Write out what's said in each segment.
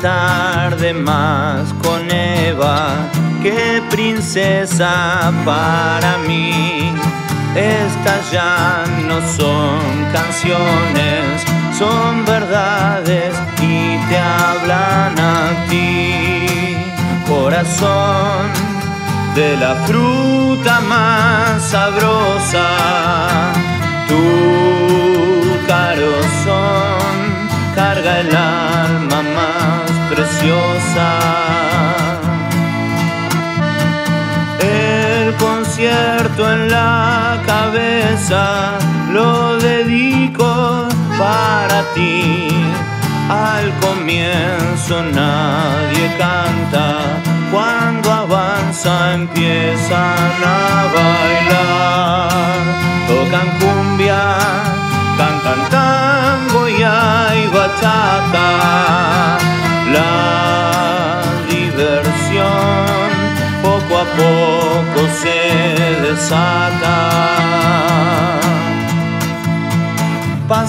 tarde más con Eva, qué princesa para mí. Estas ya no son canciones, son verdades y te hablan a ti, corazón de la fruta más sabrosa. Tu carozón carga el alma más preciosa. El concierto en la cabeza lo dedico para ti. Al comienzo nadie canta, cuando avanza empiezan a bailar.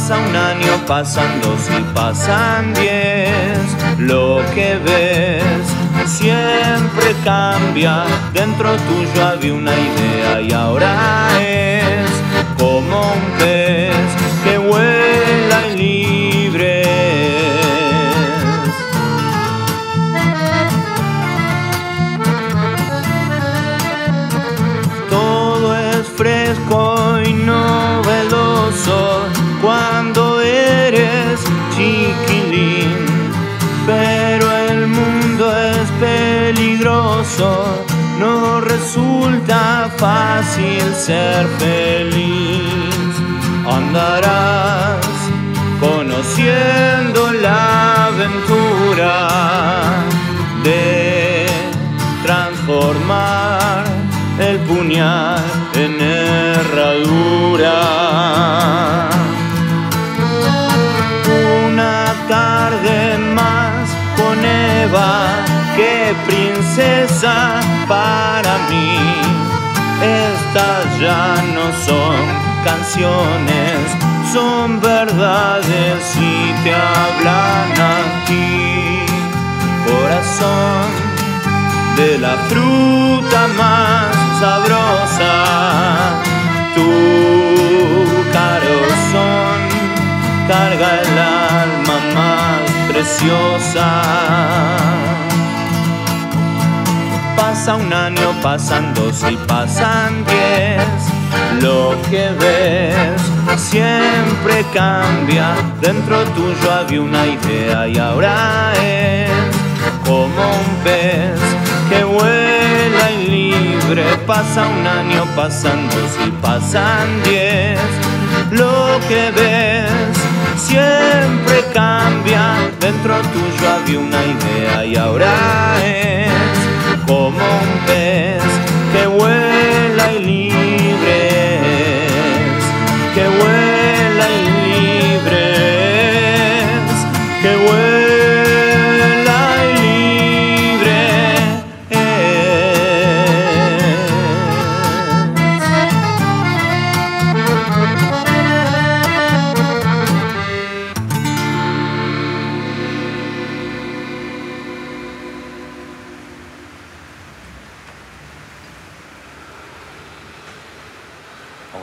Pasa un año, pasan dos y pasan diez. Lo que ves siempre cambia. Dentro tuyo había una idea y ahora es pero el mundo es peligroso, no resulta fácil ser feliz. Andarás conociendo la aventura de transformar el puñal en herradura. Princesa para mí. Estas ya no son canciones, son verdades y te hablan aquí, corazón de la fruta más sabrosa, tu carozón carga el alma más preciosa. Pasa un año, pasan dos y pasan diez. Lo que ves siempre cambia. Dentro tuyo había una idea y ahora es como un pez que vuela y libre. Pasa un año, pasan dos y pasan diez. Lo que ves siempre cambia. Dentro tuyo había una idea y ahora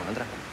Entra.